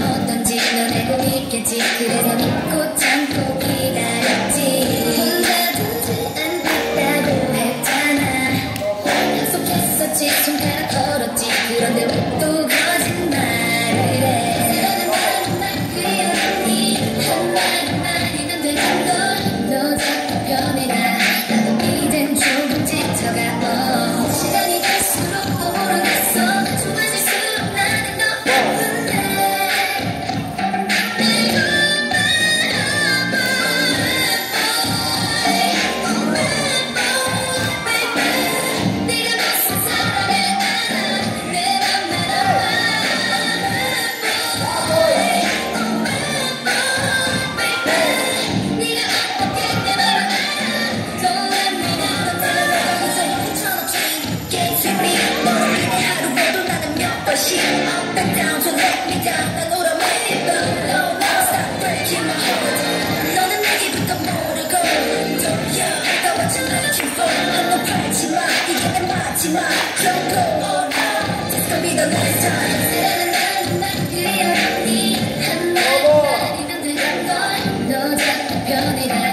어떤지 넌 알고 있겠지. 그래서 믿고 참고 기다렸지. 혼자두지 않겠다고 했잖아. 약속했었지 손가락 걸었지. 그런데 왜또 하지만 Don't go on now Just gonna be the last time 너 잡혀 내가